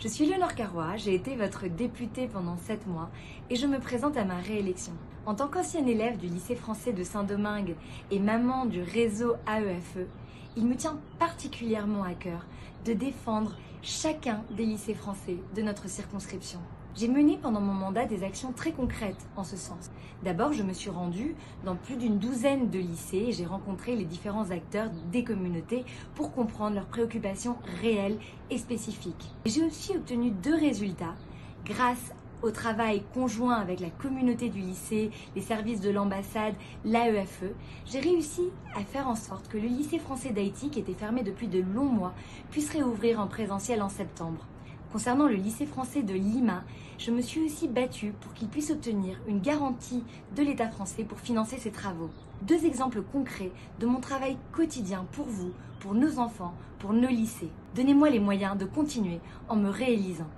Je suis Léonore Carrois, j'ai été votre députée pendant 7 mois et je me présente à ma réélection. En tant qu'ancienne élève du lycée français de Saint-Domingue et maman du réseau AEFE, il me tient particulièrement à cœur de défendre chacun des lycées français de notre circonscription. J'ai mené pendant mon mandat des actions très concrètes en ce sens. D'abord, je me suis rendue dans plus d'une douzaine de lycées et j'ai rencontré les différents acteurs des communautés pour comprendre leurs préoccupations réelles et spécifiques. J'ai aussi obtenu deux résultats grâce au travail conjoint avec la communauté du lycée, les services de l'ambassade, l'AEFE, j'ai réussi à faire en sorte que le lycée français d'Haïti, qui était fermé depuis de longs mois, puisse réouvrir en présentiel en septembre. Concernant le lycée français de Lima, je me suis aussi battue pour qu'il puisse obtenir une garantie de l'État français pour financer ses travaux. Deux exemples concrets de mon travail quotidien pour vous, pour nos enfants, pour nos lycées. Donnez-moi les moyens de continuer en me réalisant.